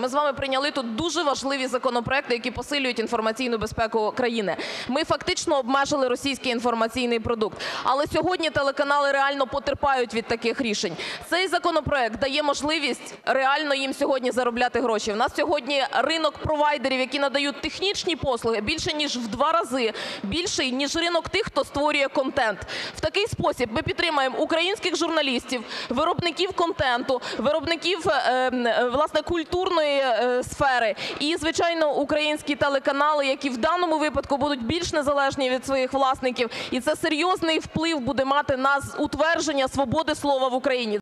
Ми з вами прийняли тут дуже важливі законопроекти, які посилюють інформаційну безпеку країни. Ми фактично обмежили російський інформаційний продукт. Але сьогодні телеканали реально потерпають від таких рішень. Цей законопроект дає можливість реально їм сьогодні заробляти гроші. У нас сьогодні ринок провайдерів, які надають технічні послуги, більше ніж в два рази більший, ніж ринок тих, хто створює контент. В такий спосіб ми підтримаємо українських журналістів, виробників контенту, виробників е, е, власне культурної е, сфери і, звичайно, українські телеканали, які в даному випадку будуть більш незалежні від своїх власників. І це серйозний вплив буде мати на утвердження свободи слова в Україні.